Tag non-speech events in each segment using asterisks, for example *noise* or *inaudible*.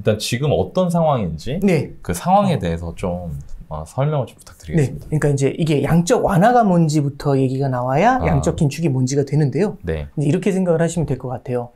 일단 지금 어떤 상황인지 네. 그 상황에 대해서 좀 어, 설명을 좀 네. 부탁드리겠습니다. 그러니까 이제 이게 양적 완화가 뭔지부터 얘기가 나와야 아. 양적 긴축이 뭔지가 되는데요. 네. 이제 이렇게 생각을 하시면 될 것 같아요.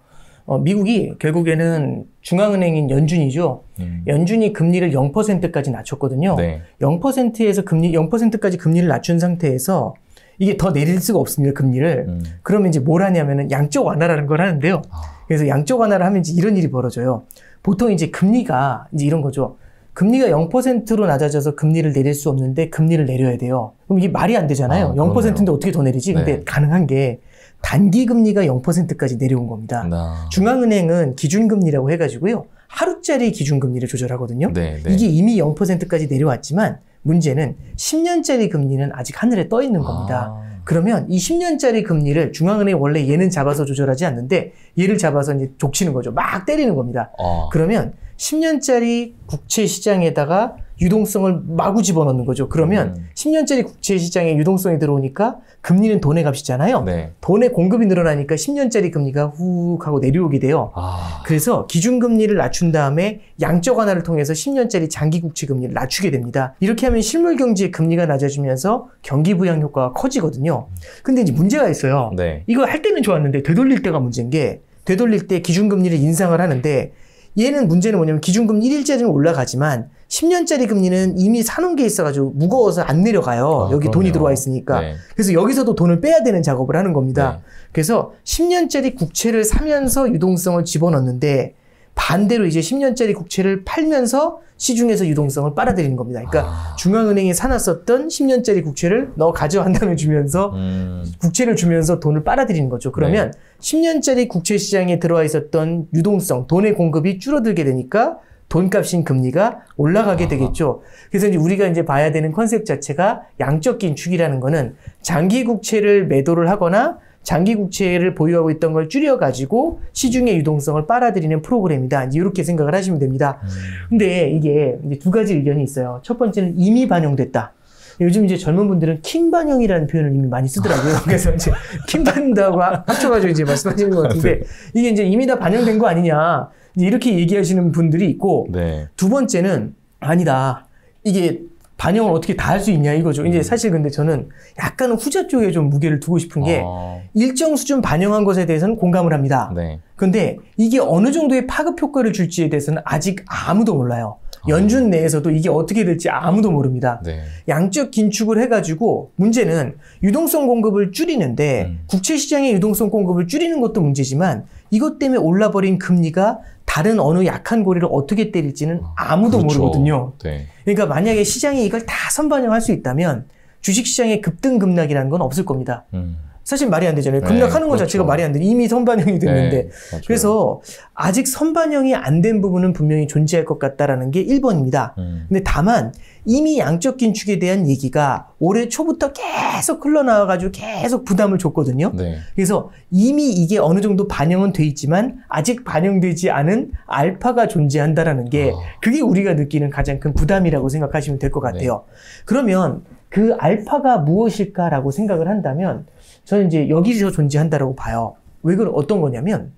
어, 미국이 결국에는 중앙은행인 연준이죠. 음. 연준이 금리를 0%까지 낮췄거든요. 네. 0%에서 금리 0%까지 금리를 낮춘 상태에서 이게 더 내릴 수가 없습니다. 금리를. 음. 그러면 이제 뭘 하냐면은 양적 완화라는 걸 하는데요. 아. 그래서 양적 완화를 하면 이제 이런 일이 벌어져요. 보통 이제 금리가 이제 이런 거죠. 금리가 0%로 낮아져서 금리를 내릴 수 없는데 금리를 내려야 돼요. 그럼 이게 말이 안 되잖아요. 아, 0%인데 그러네요. 어떻게 더 내리지? 근데 네. 가능한 게 단기 금리가 0%까지 내려온 겁니다. 나. 중앙은행은 기준금리라고 해가지고요. 하루짜리 기준금리를 조절하거든요. 네. 네. 이게 이미 0%까지 내려왔지만 문제는 10년짜리 금리는 아직 하늘에 떠 있는 겁니다. 아. 그러면 이 10년짜리 금리를 중앙은행이 원래 얘는 잡아서 조절하지 않는데 얘를 잡아서 이제 족치는 거죠. 막 때리는 겁니다. 아. 그러면 10년짜리 국채 시장에다가 유동성을 마구 집어넣는 거죠. 그러면 음. 10년짜리 국채 시장에 유동성이 들어오니까 금리는 돈의 값이잖아요. 네. 돈의 공급이 늘어나니까 10년짜리 금리가 훅 하고 내려오게 돼요. 아. 그래서 기준금리를 낮춘 다음에 양적 완화를 통해서 10년짜리 장기 국채 금리를 낮추게 됩니다. 이렇게 하면 실물 경제의 금리가 낮아지면서 경기 부양 효과가 커지거든요. 근데 이제 문제가 있어요. 네. 이거 할 때는 좋았는데 되돌릴 때가 문제인 게 되돌릴 때 기준금리를 인상을 하는데 얘는 문제는 뭐냐면 기준금리 1일짜리는 올라가지만 10년짜리 금리는 이미 사놓은 게 있어가지고 무거워서 안 내려가요. 아, 여기 돈이 그러네요. 들어와 있으니까. 네. 그래서 여기서도 돈을 빼야 되는 작업을 하는 겁니다. 네. 그래서 10년짜리 국채를 사면서 유동성을 집어넣는데 반대로 이제 10년짜리 국채를 팔면서 시중에서 유동성을 빨아들이는 겁니다. 그러니까 아. 중앙은행이 사놨었던 10년짜리 국채를 너 가져한 다음에 주면서 음. 국채를 주면서 돈을 빨아들이는 거죠. 그러면 10년짜리 국채 시장에 들어와 있었던 유동성, 돈의 공급이 줄어들게 되니까 돈값인 금리가 올라가게. 되겠죠. 그래서 이제 우리가 이제 봐야 되는 컨셉 자체가 양적 긴축이라는 거는 장기 국채를 매도를 하거나 장기 국채를 보유하고 있던 걸 줄여가지고 시중의 유동성을 빨아들이는 프로그램이다. 이렇게 생각을 하시면 됩니다. 음. 근데 이게 이제 두 가지 의견이 있어요. 첫 번째는 이미 반영됐다. 요즘 이제 젊은 분들은 킹 반영이라는 표현을 이미 많이 쓰더라고요. *laughs* 그래서 이제 킹 하- 합쳐가지고 이제 말씀하시는 것 같은데 이게 이제 이미 다 반영된 거 아니냐. 이렇게 얘기하시는 분들이 있고 네. 두 번째는 아니다. 이게 반영을 어떻게 다 할 수 있냐 이거죠. 이제 사실 근데 저는 약간은 후자 쪽에 좀 무게를 두고 싶은 게 아. 일정 수준 반영한 것에 대해서는 공감을 합니다. 네. 근데 이게 어느 정도의 파급 효과를 줄지에 대해서는 아직 아무도 몰라요. 연준 내에서도 이게 어떻게 될지 아무도 모릅니다. 네. 양적 긴축을 해가지고 문제는 유동성 공급을 줄이는데 음. 국채 시장의 유동성 공급을 줄이는 것도 문제지만 이것 때문에 올라버린 금리가 다른 어느 약한 고리를 어떻게 때릴지는 아무도 그렇죠. 모르거든요. 네. 그러니까 만약에 시장이 이걸 다 선반영할 수 있다면 주식시장의 급등급락이라는 건 없을 겁니다. 음. 사실 말이 안 되잖아요. 네, 급락하는 것 그렇죠. 자체가 말이 안 돼. 이미 선반영이 됐는데. 네. 그래서 아직 선반영이 안 된 부분은 분명히 존재할 것 같다라는 게 1번입니다. 음. 근데 다만 이미 양적 긴축에 대한 얘기가 올해 초부터 계속 흘러나와가지고 계속 부담을 줬거든요. 네. 그래서 이미 이게 어느 정도 반영은 돼 있지만 아직 반영되지 않은 알파가 존재한다라는 게 아. 그게 우리가 느끼는 가장 큰 부담이라고 생각하시면 될 것 같아요. 그러면 그 알파가 무엇일까라고 생각을 한다면 저는 이제 여기서 존재한다라고 봐요. 왜 그런 어떤 거냐면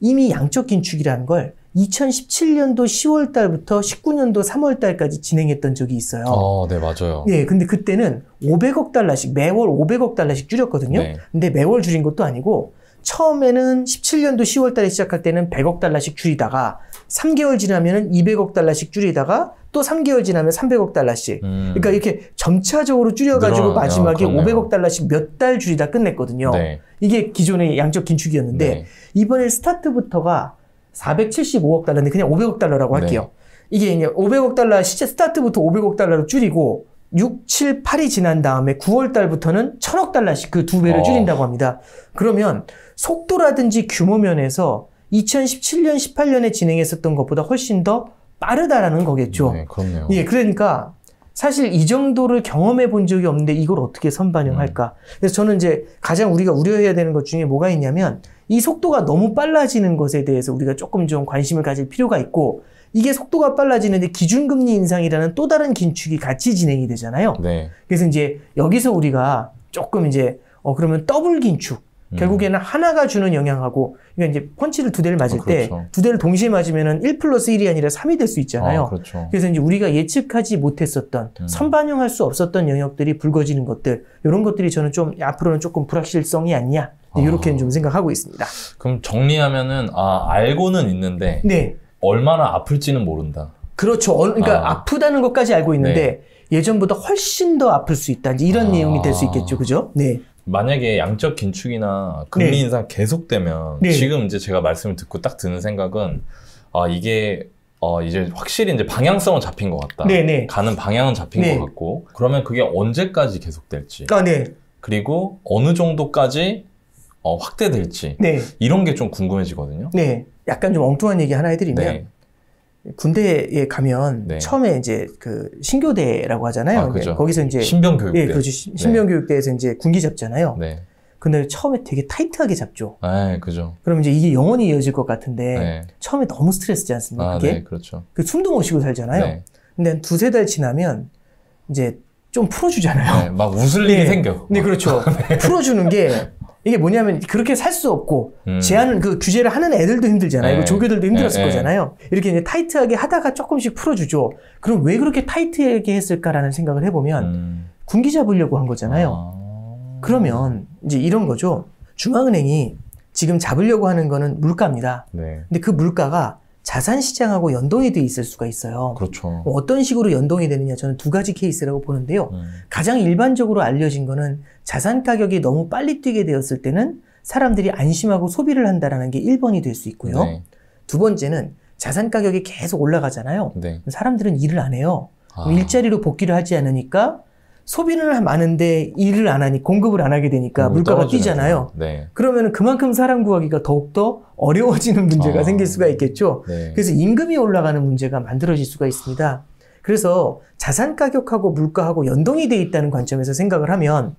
이미 양적 긴축이라는 걸 2017년도 10월 달부터 19년도 3월 달까지 진행했던 적이 있어요. 어, 네, 맞아요. 예, 근데 그때는 500억 달러씩 매월 500억 달러씩 줄였거든요. 네. 근데 매월 줄인 것도 아니고 처음에는 17년도 10월 달에 시작할 때는 100억 달러씩 줄이다가 3개월 지나면은 200억 달러씩 줄이다가 또 3개월 지나면 300억 달러씩. 음. 그러니까 이렇게 점차적으로 줄여가지고 늘어나네요. 마지막에 그러네요. 500억 달러씩 몇 달 줄이다 끝냈거든요. 네. 이게 기존의 양적 긴축이었는데 네. 이번에 스타트부터가 475억 달러인데 그냥 500억 달러라고 할게요. 네. 이게 이제 500억 달러 시제 스타트부터 500억 달러로 줄이고 6, 7, 8이 지난 다음에 9월 달부터는 1000억 달러씩 그 두 배를 어. 줄인다고 합니다. 그러면 속도라든지 규모 면에서 2017년, 18년에 진행했었던 것보다 훨씬 더 빠르다라는 거겠죠. 네, 그렇네요. 예, 그러니까 사실 이 정도를 경험해 본 적이 없는데 이걸 어떻게 선반영할까? 그래서 저는 이제 가장 우리가 우려해야 되는 것 중에 뭐가 있냐면 이 속도가 너무 빨라지는 것에 대해서 우리가 조금 좀 관심을 가질 필요가 있고 이게 속도가 빨라지는데 기준금리 인상이라는 또 다른 긴축이 같이 진행이 되잖아요. 네. 그래서 이제 여기서 우리가 조금 이제 어 그러면 더블 긴축 음. 결국에는 하나가 주는 영향하고 그러니까 이제 펀치를 두 대를 맞을 아, 그렇죠. 때두 대를 동시에 맞으면은 1 플러스 1이 아니라 3이 될 수 있잖아요. 아, 그렇죠. 그래서 이제 우리가 예측하지 못했었던 음. 선반영할 수 없었던 영역들이 불거지는 것들 이런 것들이 저는 좀 앞으로는 조금 불확실성이 아니냐 아. 이렇게는 좀 생각하고 있습니다. 그럼 정리하면은 아 알고는 있는데 네, 얼마나 아플지는 모른다. 그렇죠. 어, 그러니까 아. 아. 프다는 것까지 알고 있는데 예전보다 훨씬 더 아플 수 있다. 이런 아. 내용이 될 수 있겠죠, 그죠? 네, 만약에 양적 긴축이나 금리 네. 인상 계속되면 네. 지금 이제 제가 말씀을 듣고 딱 드는 생각은 아 이게 어 이제 확실히 이제 방향성은 잡힌 것 같다. 네, 네. 가는 방향은 잡힌 네. 것 같고 그러면 그게 언제까지 계속될지 아, 네, 그리고 어느 정도까지 어, 확대될지 네, 이런 게 좀 궁금해지거든요. 네. 약간 좀 엉뚱한 얘기 하나 해드리면 네. 군대에 가면 네. 처음에 이제 그 신교대라고 하잖아요. 아, 그죠. 거기서 이제 신병 교육대. 예, 그렇죠. 신- 신병교육대에서 이제 군기 잡잖아요. 네. 근데 처음에 되게 타이트하게 잡죠. 네, 그죠. 그럼 이제 이게 영원히 이어질 것 같은데 네. 처음에 너무 스트레스지 않습니까? 아, 그게 네, 그렇죠. 그 숨도 못 쉬고 살잖아요. 네. 근데 한 두세 달 지나면 이제 좀 풀어주잖아요. 네, 막 웃을 일이 네. 생겨. 네, 그렇죠. *laughs* 풀어주는 게 *laughs* 이게 뭐냐면 그렇게 살 수 없고 음. 제한을 그 규제를 하는 애들도 힘들잖아요. 네. 그 조교들도 힘들었을 네, 네. 거잖아요. 이렇게 이제 타이트하게 하다가 조금씩 풀어주죠. 그럼 왜 그렇게 타이트하게 했을까라는 생각을 해보면 음. 군기 잡으려고 한 거잖아요. 아. 그러면 이제 이런 거죠. 중앙은행이 지금 잡으려고 하는 거는 물가입니다. 네. 근데 그 물가가 자산 시장하고 연동이 돼 있을 수가 있어요. 그렇죠. 뭐 어떤 식으로 연동이 되느냐 저는 두 가지 케이스라고 보는데요. 음. 가장 일반적으로 알려진 거는 자산 가격이 너무 빨리 뛰게 되었을 때는 사람들이 안심하고 소비를 한다라는 게 1번이 될 수 있고요. 네. 두 번째는 자산 가격이 계속 올라가잖아요. 네. 사람들은 일을 안 해요. 아. 일자리로 복귀를 하지 않으니까 소비는 많은데 일을 안 하니 공급을 안 하게 되니까 공급이 물가가 뛰잖아요. 네. 그러면 그만큼 사람 구하기가 더욱더 어려워지는 문제가 아. 생길 수가 있겠죠. 네. 그래서 임금이 올라가는 문제가 만들어질 수가 있습니다. 그래서 자산 가격하고 물가하고 연동이 돼 있다는 관점에서 생각을 하면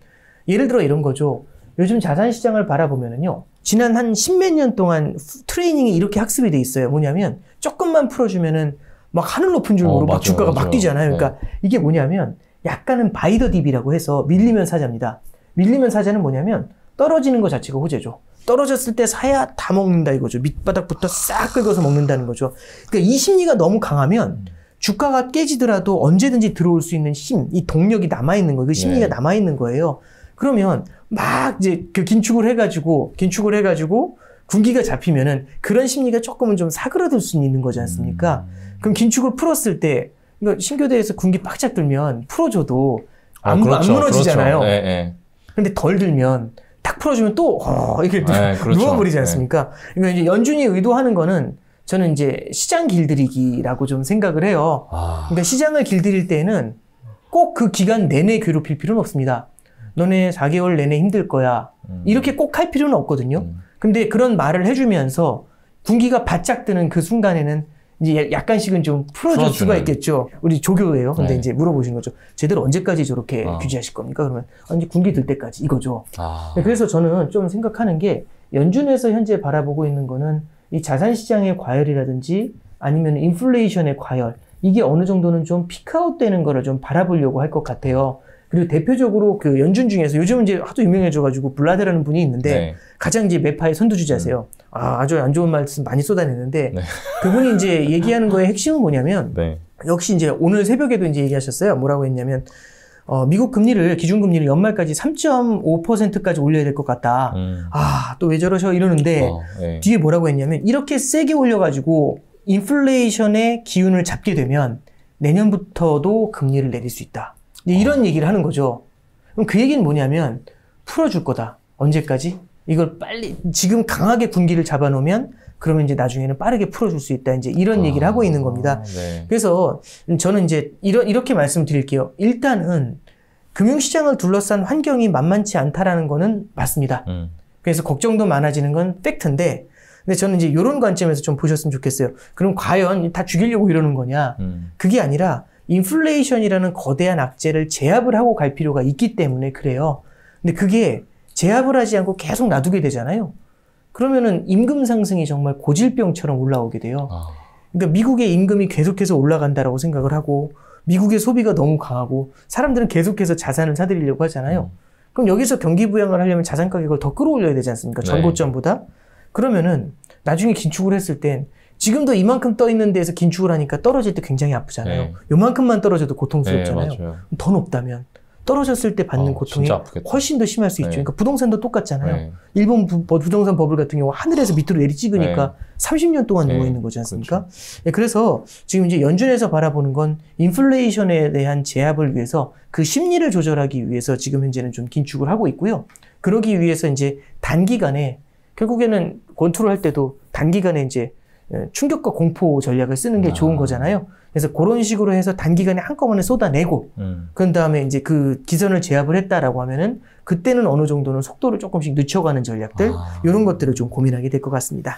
예를 들어 이런 거죠. 요즘 자산 시장을 바라보면은요. 지난 한 십몇 년 동안 트레이닝이 이렇게 학습이 돼 있어요. 뭐냐면 조금만 풀어주면은 막 하늘 높은 줄 어, 모르고 막 맞아요, 주가가 막 맞아요. 뛰잖아요. 그러니까 이게 뭐냐면 약간은 바이더 딥이라고 해서 밀리면 사자입니다. 밀리면 사자는 뭐냐면 떨어지는 것 자체가 호재죠. 떨어졌을 때 사야 다 먹는다 이거죠. 밑바닥부터 싹 긁어서 먹는다는 거죠. 그러니까 이 심리가 너무 강하면 주가가 깨지더라도 언제든지 들어올 수 있는 힘, 이 동력이 남아있는 거예요. 그 심리가 네. 남아있는 거예요. 그러면 막 이제 그 긴축을 해가지고, 긴축을 해가지고 군기가 잡히면은 그런 심리가 조금은 좀 사그라들 수는 있는 거지 않습니까? 음. 그럼 긴축을 풀었을 때, 그러니까 신교대에서 군기 빡짝 들면 풀어줘도 아, 안, 그렇죠, 안 무너지잖아요. 그렇죠. 네, 네. 근데 덜 들면 딱 풀어주면 또 어, 이렇게 네, 그렇죠. 누워버리지 네. 않습니까? 그러니까 이제 연준이 의도하는 거는 저는 이제 시장 길들이기라고 좀 생각을 해요. 아, 그러니까 시장을 길들일 때는 꼭 그 기간 내내 괴롭힐 필요는 없습니다. 너네 4개월 내내 힘들 거야. 음. 이렇게 꼭 할 필요는 없거든요. 음. 근데 그런 말을 해주면서 군기가 바짝 뜨는 그 순간에는 이제 약간씩은 좀 풀어줄 풀어주는. 수가 있겠죠. 우리 조교예요. 근데 네. 이제 물어보신 거죠. 제대로 언제까지 저렇게 아. 규제하실 겁니까? 그러면 아, 이제 군기 들 때까지 이거죠. 아. 네, 그래서 저는 좀 생각하는 게 연준에서 현재 바라보고 있는 거는 이 자산 시장의 과열이라든지 아니면 인플레이션의 과열 이게 어느 정도는 좀 피크아웃 되는 거를 좀 바라보려고 할 것 같아요. 그리고 대표적으로 그 연준 중에서 요즘 이제 하도 유명해져가지고 블라데라는 분이 있는데 네. 가장 이제 매파의 선두주자세요. 아, 아주 안 좋은 말씀 많이 쏟아내는데 네. 그분이 이제 얘기하는 거의 핵심은 뭐냐면 네. 역시 이제 오늘 새벽에도 이제 얘기하셨어요. 뭐라고 했냐면 어, 미국 금리를 기준금리를 연말까지 3.5%까지 올려야 될 것 같다. 음. 아, 또 왜 저러셔 이러는데 어, 네. 뒤에 뭐라고 했냐면 이렇게 세게 올려가지고 인플레이션의 기운을 잡게 되면 내년부터도 금리를 내릴 수 있다. 이제 이런 얘기를 하는 거죠. 그럼 그 얘기는 뭐냐면 풀어줄 거다. 언제까지? 이걸 빨리 지금 강하게 군기를 잡아놓으면 그러면 이제 나중에는 빠르게 풀어줄 수 있다. 이제 이런 얘기를 하고 있는 겁니다. 네. 그래서 저는 이제 이러, 이렇게 말씀드릴게요. 일단은 금융시장을 둘러싼 환경이 만만치 않다라는 거는 맞습니다. 음. 그래서 걱정도 많아지는 건 팩트인데, 근데 저는 이제 이런 관점에서 좀 보셨으면 좋겠어요. 그럼 과연 다 죽이려고 이러는 거냐? 음. 그게 아니라 인플레이션이라는 거대한 악재를 제압을 하고 갈 필요가 있기 때문에 그래요. 근데 그게 제압을 하지 않고 계속 놔두게 되잖아요. 그러면은 임금 상승이 정말 고질병처럼 올라오게 돼요. 아. 그러니까 미국의 임금이 계속해서 올라간다라고 생각을 하고 미국의 소비가 너무 강하고 사람들은 계속해서 자산을 사들이려고 하잖아요. 그럼 여기서 경기 부양을 하려면 자산 가격을 더 끌어올려야 되지 않습니까? 네. 전고점보다. 그러면은 나중에 긴축을 했을 땐 지금도 이만큼 떠 있는 데에서 긴축을 하니까 떨어질 때 굉장히 아프잖아요. 네. 요만큼만 떨어져도 네, 고통스럽잖아요. 맞아요. 더 높다면 떨어졌을 때 받는 아, 고통이. 훨씬 더 심할 수 있죠. 네. 그러니까 부동산도 똑같잖아요. 네. 일본 부, 뭐 부동산 버블 같은 경우 하늘에서 밑으로 내리 찍으니까 30년 동안 네. 누워 있는 거지 않습니까? 예, 그래서 지금 이제 연준에서 바라보는 건 인플레이션에 대한 제압을 위해서 그 심리를 조절하기 위해서 지금 현재는 좀 긴축을 하고 있고요. 그러기 위해서 이제 단기간에 결국에는 권투를 할 때도 단기간에 이제 예, 충격과 공포 전략을 쓰는 게 아. 좋은 거잖아요. 그래서 그런 식으로 해서 단기간에 한꺼번에 쏟아내고 음. 그런 다음에 이제 그 기선을 제압을 했다라고 하면은 그때는 어느 정도는 속도를 조금씩 늦춰가는 전략들 아. 이런 것들을 좀 고민하게 될 것 같습니다.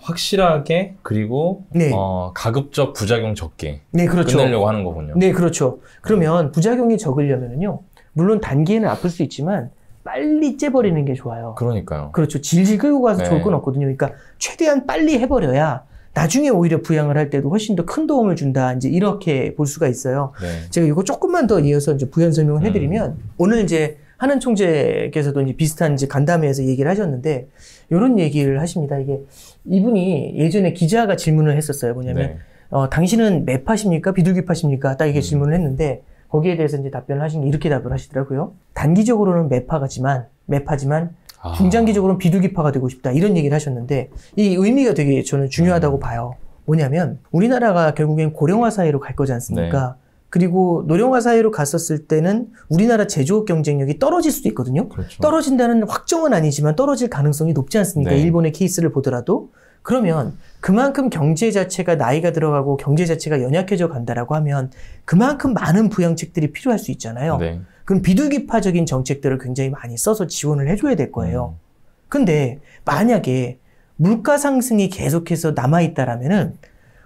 확실하게 그리고 네. 어, 가급적 부작용 적게 네, 그렇죠. 끝내려고 하는 거군요. 네, 그렇죠. 그러면 부작용이 적으려면은요. 물론 단기에는 아플 수 있지만 빨리 째버리는 게 좋아요. 그러니까요. 그렇죠. 질질 끌고 가서 네. 좋을 건 없거든요. 그러니까 최대한 빨리 해버려야 나중에 오히려 부양을 할 때도 훨씬 더 큰 도움을 준다. 이제 이렇게 볼 수가 있어요. 네. 제가 이거 조금만 더 이어서 이제 부연 설명을 해드리면 음. 오늘 이제 하는 총재께서도 이제 비슷한 이제 간담회에서 얘기를 하셨는데 이런 얘기를 하십니다. 이게 이분이 예전에 기자가 질문을 했었어요. 뭐냐면 네. 어, 당신은 매파십니까? 비둘기파십니까? 딱 이렇게 음. 질문을 했는데 거기에 대해서 이제 답변을 하신 게 이렇게 답을 하시더라고요. 단기적으로는 매파가지만 매파지만 아. 중장기적으로는 비둘기파가 되고 싶다 이런 얘기를 하셨는데 이 의미가 되게 저는 중요하다고 음. 봐요. 뭐냐면 우리나라가 결국엔 고령화 사회로 갈 거지 않습니까? 네. 그리고 노령화 사회로 갔었을 때는 우리나라 제조업 경쟁력이 떨어질 수도 있거든요. 그렇죠. 떨어진다는 확정은 아니지만 떨어질 가능성이 높지 않습니까? 네. 일본의 케이스를 보더라도 그러면 그만큼 경제 자체가 나이가 들어가고 경제 자체가 연약해져 간다라고 하면 그만큼 많은 부양책들이 필요할 수 있잖아요. 네. 그럼 비둘기파적인 정책들을 굉장히 많이 써서 지원을 해줘야 될 거예요. 음. 근데 만약에 물가 상승이 계속해서 남아 있다라면은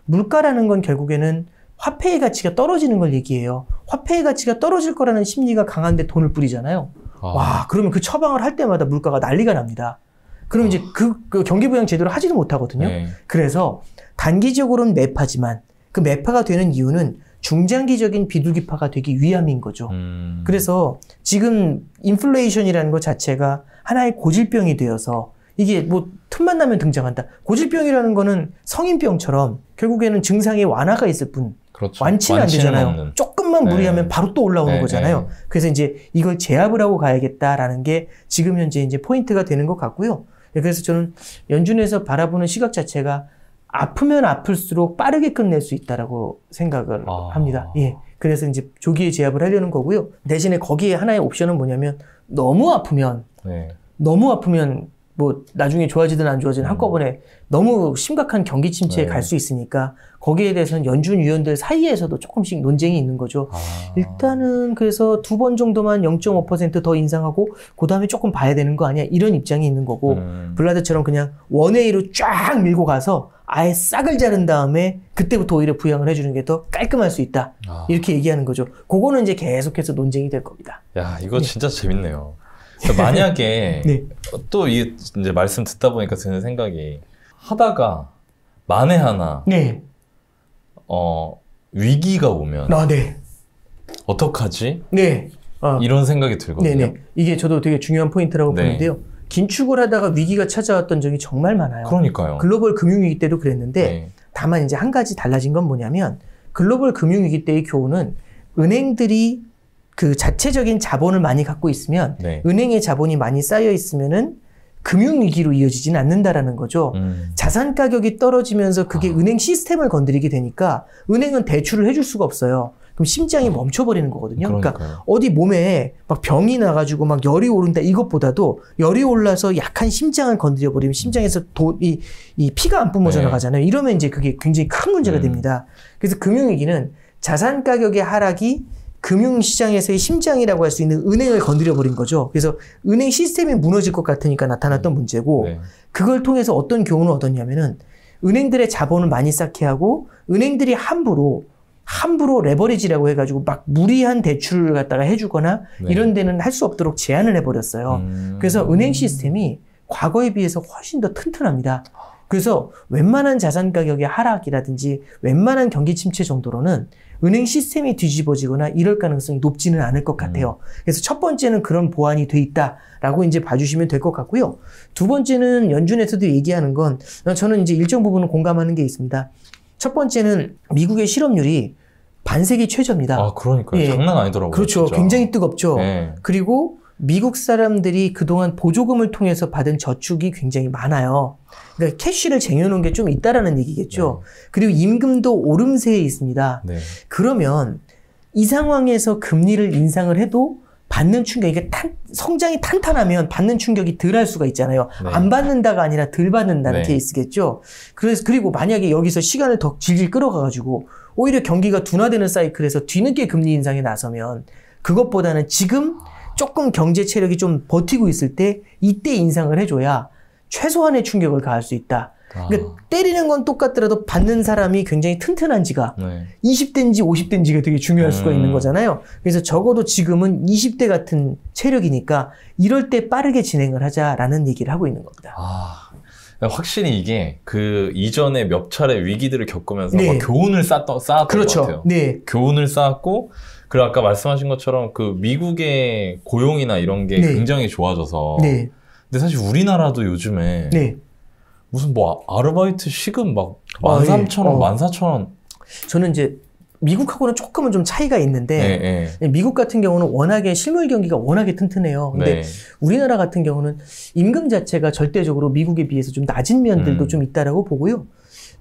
물가라는 건 결국에는 화폐의 가치가 떨어지는 걸 얘기해요. 화폐의 가치가 떨어질 거라는 심리가 강한데 돈을 뿌리잖아요. 아. 와, 그러면 그 처방을 할 때마다 물가가 난리가 납니다. 그럼 이제 그, 그 경기부양 제도를 하지도 못하거든요. 네. 그래서 단기적으로는 매파지만 그 매파가 되는 이유는 중장기적인 비둘기파가 되기 위함인 거죠. 음. 그래서 지금 인플레이션이라는 것 자체가 하나의 고질병이 되어서 이게 뭐 틈만 나면 등장한다. 고질병이라는 거는 성인병처럼 결국에는 증상이 완화가 있을 뿐 그렇죠. 완치는 안 되잖아요. 없는. 조금만 네. 무리하면 바로 또 올라오는 네, 거잖아요. 네. 그래서 이제 이걸 제압을 하고 가야겠다라는 게 지금 현재 이제 포인트가 되는 것 같고요. 네, 그래서 저는 연준에서 바라보는 시각 자체가 아프면 아플수록 빠르게 끝낼 수 있다라고 생각을 아. 합니다. 예. 그래서 이제 조기에 제압을 하려는 거고요. 대신에 거기에 하나의 옵션은 뭐냐면 너무 아프면 네. 너무 아프면 뭐 나중에 좋아지든 안 좋아지든 한꺼번에 너무 심각한 경기 침체에 네. 갈수 있으니까 거기에 대해서는 연준 위원들 사이에서도 조금씩 논쟁이 있는 거죠. 아. 일단은 그래서 두 번 정도만 0.5%더 인상하고 그 다음에 조금 봐야 되는 거 아니야 이런 입장이 있는 거고 음. 블라드처럼 그냥 원웨이로 쫙 밀고 가서 아예 싹을 자른 다음에 그때부터 오히려 부양을 해주는 게 더 깔끔할 수 있다 아. 이렇게 얘기하는 거죠. 그거는 이제 계속해서 논쟁이 될 겁니다. 야, 이거 진짜 재밌네요. 그러니까 만약에 *laughs* 네. 또이 이제 말씀 듣다 보니까 드는 생각이 하다가 만에 하나 네. 어 위기가 오면 아, 네. 어떡하지? 네. 어. 이런 생각이 들거든요. 네네. 이게 저도 되게 중요한 포인트라고 네. 보는데요. 긴축을 하다가 위기가 찾아왔던 적이 정말 많아요. 그러니까요. 글로벌 금융위기 때도 그랬는데 네. 다만 이제 한 가지 달라진 건 뭐냐면 글로벌 금융위기 때의 교훈은 은행들이 그 자체적인 자본을 많이 갖고 있으면 네. 은행의 자본이 많이 쌓여 있으면은 금융 위기로 이어지지는 않는다라는 거죠. 음. 자산 가격이 떨어지면서 그게 아. 은행 시스템을 건드리게 되니까 은행은 대출을 해줄 수가 없어요. 그럼 심장이 멈춰버리는 거거든요. 그러니까 그러니까요. 어디 몸에 막 병이 나가지고 막 열이 오른다 이것보다도 열이 올라서 약한 심장을 건드려 버리면 심장에서 도, 이, 이 피가 안 뿜어져 네. 나가잖아요. 이러면 이제 그게 굉장히 큰 문제가 음. 됩니다. 그래서 금융위기는 자산 가격의 하락이 금융시장에서의 심장이라고 할 수 있는 은행을 건드려 버린 거죠. 그래서 은행 시스템이 무너질 것 같으니까 나타났던 문제고 네. 그걸 통해서 어떤 교훈을 얻었냐면은 은행들의 자본을 많이 쌓게 하고 은행들이 함부로 함부로 레버리지라고 해가지고 막 무리한 대출을 갖다가 해주거나 네. 이런 데는 할 수 없도록 제한을 해버렸어요. 음. 그래서 은행 시스템이 과거에 비해서 훨씬 더 튼튼합니다. 그래서 웬만한 자산 가격의 하락이라든지 웬만한 경기 침체 정도로는 은행 시스템이 뒤집어지거나 이럴 가능성이 높지는 않을 것 같아요. 그래서 첫 번째는 그런 보완이 돼 있다라고 이제 봐주시면 될 것 같고요. 두 번째는 연준에서도 얘기하는 건 저는 이제 일정 부분은 공감하는 게 있습니다. 첫 번째는 미국의 실업률이 반세기 최저입니다. 아, 그러니까요. 예. 장난 아니더라고요. 그렇죠. 진짜. 굉장히 뜨겁죠. 네. 그리고 미국 사람들이 그동안 보조금을 통해서 받은 저축이 굉장히 많아요. 그러니까 캐시를 쟁여놓은 게 좀 있다라는 얘기겠죠. 그리고 임금도 오름세에 있습니다. 네. 그러면 이 상황에서 금리를 인상을 해도 받는 충격이 탄- 성장이 탄탄하면 받는 충격이 덜 할 수가 있잖아요. 네. 안 받는다가 아니라 덜 받는다는 네. 케이스겠죠. 그래서 그리고 만약에 여기서 시간을 더 질질 끌어가가지고 오히려 경기가 둔화되는 사이클에서 뒤늦게 금리 인상에 나서면 그것보다는 지금 조금 경제 체력이 좀 버티고 있을 때 이때 인상을 해줘야 최소한의 충격을 가할 수 있다. 아, 그러니까 때리는 건 똑같더라도 받는 사람이 굉장히 튼튼한지가 네. 20대인지 50대인지가 되게 중요할 수가 음. 있는 거잖아요. 그래서 적어도 지금은 20대 같은 체력이니까 이럴 때 빠르게 진행을 하자라는 얘기를 하고 있는 겁니다. 아, 확실히 이게 그 이전에 몇 차례 위기들을 겪으면서 네. 막 교훈을 쌓았던, 쌓았던 것 그렇죠. 같아요. 네. 교훈을 쌓았고, 그리고 아까 말씀하신 것처럼 그 미국의 고용이나 이런 게 네. 굉장히 좋아져서. 네. 근데 사실 우리나라도 요즘에 네. 무슨 뭐 아르바이트 시급 막 아, 예. 13,000원, 어. 14,000원. 저는 이제 미국하고는 조금은 좀 차이가 있는데 네, 네. 미국 같은 경우는 워낙에 실물 경기가 워낙에 튼튼해요. 근데 네. 우리나라 같은 경우는 임금 자체가 절대적으로 미국에 비해서 좀 낮은 면들도 음. 좀 있다라고 보고요.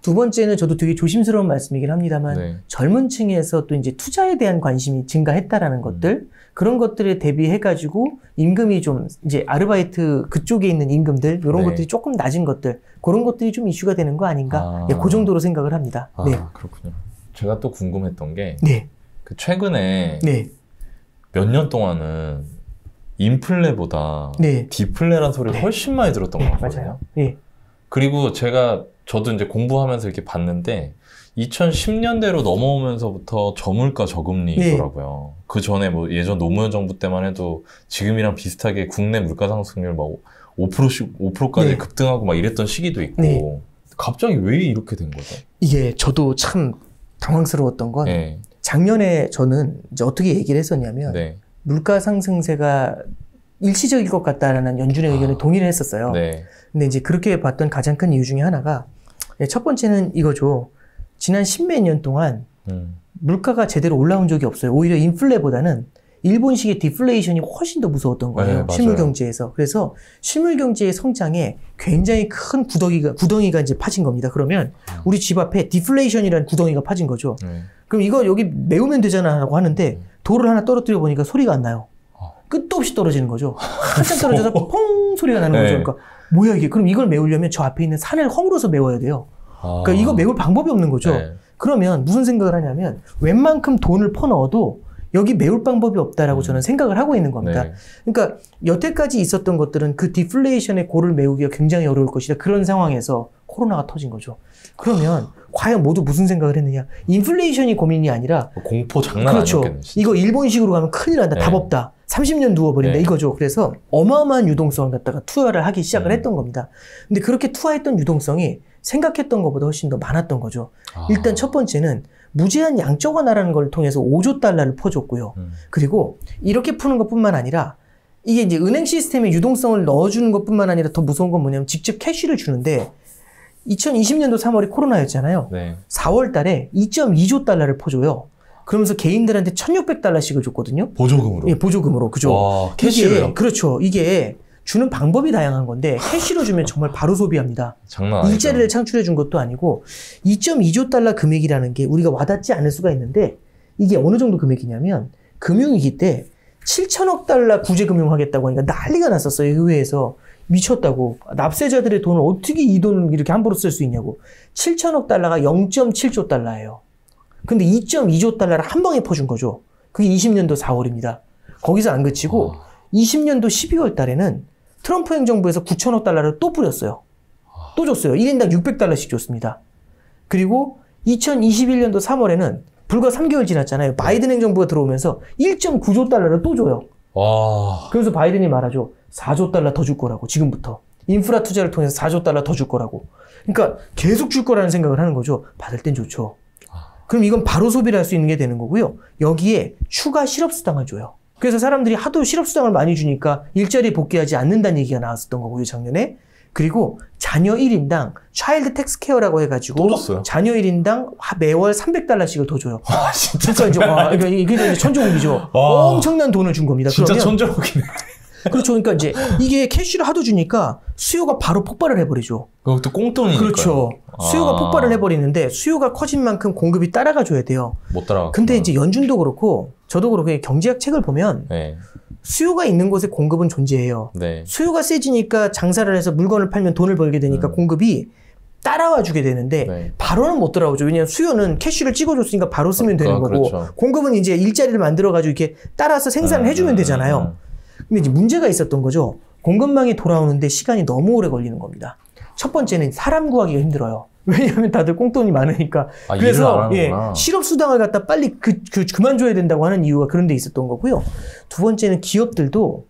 두 번째는 저도 되게 조심스러운 말씀이긴 합니다만 네. 젊은 층에서 또 이제 투자에 대한 관심이 증가했다라는 것들 그런 것들에 대비해 가지고 임금이 좀 이제 아르바이트 그쪽에 있는 임금들 이런 네. 것들이 조금 낮은 것들 그런 것들이 좀 이슈가 되는 거 아닌가 아. 예, 그 정도로 생각을 합니다. 아, 네, 그렇군요. 제가 또 궁금했던 게, 네, 그 최근에 네, 몇년 동안은 인플레보다 네, 디플레란 소리를 네. 훨씬 많이 들었던 네, 것 같거든요. 맞아요. 예, 그리고 제가 저도 이제 공부하면서 이렇게 봤는데 2010년대로 넘어오면서부터 저물가 저금리더라고요. 그 전에 뭐 예전 노무현 정부 때만 해도 지금이랑 비슷하게 국내 물가 상승률 막 5%씩 5%까지 네. 급등하고 막 이랬던 시기도 있고 네. 갑자기 왜 이렇게 된 거죠? 이게 저도 참 당황스러웠던 건 네, 작년에 저는 이제 어떻게 얘기를 했었냐면 네, 물가 상승세가 일시적일 것 같다라는 연준의 의견에 아. 동의를 했었어요. 네, 근데 이제 그렇게 봤던 가장 큰 이유 중에 하나가 예, 첫 번째는 이거죠. 지난 십몇 년 동안 음, 물가가 제대로 올라온 적이 없어요. 오히려 인플레보다는 일본식의 디플레이션이 훨씬 더 무서웠던 거예요. 네. 실물 경제에서. 그래서 실물 경제의 성장에 굉장히 큰 구덩이가 구덩이가 이제 파진 겁니다. 그러면 우리 집 앞에 디플레이션이라는 구덩이가 파진 거죠. 네. 그럼 이거 여기 메우면 되잖아라고 하는데 돌을 하나 떨어뜨려 보니까 소리가 안 나요. 어. 끝도 없이 떨어지는 거죠. 한참 떨어져서 *laughs* 퐁 소리가 나는 네. 거죠. 그러니까 뭐야 이게? 그럼 이걸 메우려면 저 앞에 있는 산을 허물어서 메워야 돼요. 아, 그러니까 이거 메울 방법이 없는 거죠. 네. 그러면 무슨 생각을 하냐면 웬만큼 돈을 퍼 넣어도 여기 메울 방법이 없다라고 음. 저는 생각을 하고 있는 겁니다. 네. 그러니까 여태까지 있었던 것들은 그 디플레이션의 골을 메우기가 굉장히 어려울 것이다. 그런 상황에서 코로나가 터진 거죠. 그러면 과연 모두 무슨 생각을 했느냐? 인플레이션이 고민이 아니라 공포 장난 그렇죠. 아니었겠네. 진짜. 이거 일본식으로 가면 큰일 난다. 네. 답 없다. 30년 누워버린다. 네. 이거죠. 그래서 어마어마한 유동성을 갖다가 투하를 하기 시작을 음. 했던 겁니다. 근데 그렇게 투하했던 유동성이 생각했던 것보다 훨씬 더 많았던 거죠. 아, 일단 첫 번째는 무제한 양적 완화라는 걸 통해서 5조 달러를 퍼줬고요. 음, 그리고 이렇게 푸는 것뿐만 아니라 이게 이제 은행 시스템에 유동성을 넣어주는 것뿐만 아니라 더 무서운 건 뭐냐면 직접 캐시를 주는데 2020년도 3월이 코로나였잖아요. 네. 4월 달에 2.2조 달러를 퍼줘요. 그러면서 개인들한테 1,600달러씩을 줬거든요. 보조금으로. 예, 보조금으로. 그죠? 와, 캐시로요. 그렇죠. 이게 주는 방법이 다양한 건데 캐시로 주면 정말 바로 소비합니다. 장난 아니죠. 일자리를 창출해 준 것도 아니고 2.2조 달러 금액이라는 게 우리가 와닿지 않을 수가 있는데 이게 어느 정도 금액이냐면 금융위기 때 7천억 달러 구제금융 하겠다고 하니까 난리가 났었어요. 의회에서 미쳤다고 납세자들의 돈을 어떻게 이 돈을 이렇게 함부로 쓸 수 있냐고 7천억 달러가 0.7조 달러예요. 근데 2.2조 달러를 한 방에 퍼준 거죠. 그게 20년도 4월입니다. 거기서 안 그치고 아, 20년도 12월 달에는 트럼프 행정부에서 9천억 달러를 또 뿌렸어요. 또 줬어요. 1인당 600달러씩 줬습니다. 그리고 2021년도 3월에는 불과 3개월 지났잖아요. 바이든 행정부가 들어오면서 1.9조 달러를 또 줘요. 와. 그래서 바이든이 말하죠. 4조 달러 더 줄 거라고, 지금부터. 인프라 투자를 통해서 4조 달러 더 줄 거라고. 그러니까 계속 줄 거라는 생각을 하는 거죠. 받을 땐 좋죠. 그럼 이건 바로 소비를 할 수 있는 게 되는 거고요. 여기에 추가 실업수당을 줘요. 그래서 사람들이 하도 실업수당을 많이 주니까 일자리에 복귀하지 않는다는 얘기가 나왔었던 거고요, 작년에. 그리고 자녀 1인당 Child Tax Care라고 해가지고? 자녀 1인당 매월 300달러씩을 더 줘요. 아, 진짜. 그러니까 이제 와, 그러니까 이게 이제 천조국이죠. *laughs* 와. 엄청난 돈을 준 겁니다. 진짜 그러면 천정이네. 그렇죠. 그러니까 이제 이게 캐시를 하도 주니까 수요가 바로 폭발을 해버리죠. 그것도 꽁돈이니까. 그렇죠. 수요가 아. 폭발을 해버리는데 수요가 커진 만큼 공급이 따라가 줘야 돼요. 못 따라가. 근데 이제 연준도 그렇고 저도 그렇고 경제학 책을 보면 네. 수요가 있는 곳에 공급은 존재해요. 네. 수요가 세지니까 장사를 해서 물건을 팔면 돈을 벌게 되니까 음. 공급이 따라와 주게 되는데 네. 바로는 못 따라오죠. 왜냐하면 수요는 캐시를 찍어줬으니까 바로 쓰면 되는 아, 거고 그렇죠. 공급은 이제 일자리를 만들어가지고 이렇게 따라서 생산을 음, 해주면 음, 되잖아요. 근데 이제 문제가 있었던 거죠. 공급망이 돌아오는데 시간이 너무 오래 걸리는 겁니다. 첫 번째는 사람 구하기가 힘들어요. 왜냐하면 다들 꽁돈이 많으니까. 아, 그래서. 예, 실업 수당을 갖다 빨리 그, 그 그만 줘야 된다고 하는 이유가 그런 데 있었던 거고요. 두 번째는 기업들도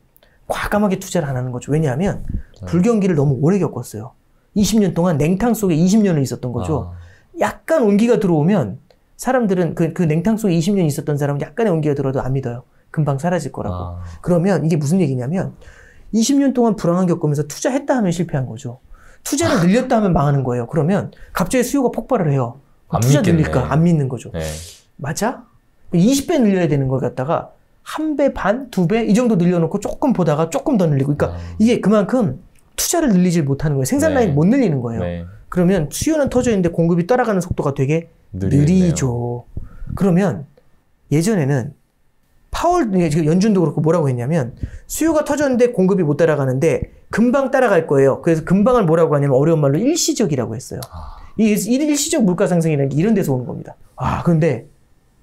과감하게 투자를 안 하는 거죠. 왜냐하면 네. 불경기를 너무 오래 겪었어요. 20년 동안 냉탕 속에 20년을 있었던 거죠. 약간 온기가 들어오면 사람들은 그, 그 냉탕 속에 20년 있었던 사람은 약간의 온기가 들어도 안 믿어요. 금방 사라질 아. 거라고. 아. 그러면 이게 무슨 얘기냐면 20년 동안 불황을 겪으면서 투자했다 하면 실패한 거죠. 투자를 늘렸다 하면 망하는 거예요. 그러면 갑자기 수요가 폭발을 해요. 투자 믿겠네. 늘릴까? 안 믿는 거죠. 네. 맞아? 20배 늘려야 되는 걸 갖다가 한 배 반, 두 배 이 정도 늘려놓고 조금 보다가 조금 더 늘리고. 그러니까 아. 이게 그만큼 투자를 늘리질 못하는 거예요. 생산 네. 라인 못 늘리는 거예요. 네. 그러면 수요는 터져 있는데 공급이 따라가는 속도가 되게 느리네요. 느리죠. 그러면 예전에는 파월 예, 연준도 그렇고 뭐라고 했냐면 수요가 터졌는데 공급이 못 따라가는데 금방 따라갈 거예요. 그래서 금방을 뭐라고 하냐면 어려운 말로 일시적이라고 했어요. 아. 이 일시적 물가 상승이라는 게 이런 데서 오는 겁니다. 아 근데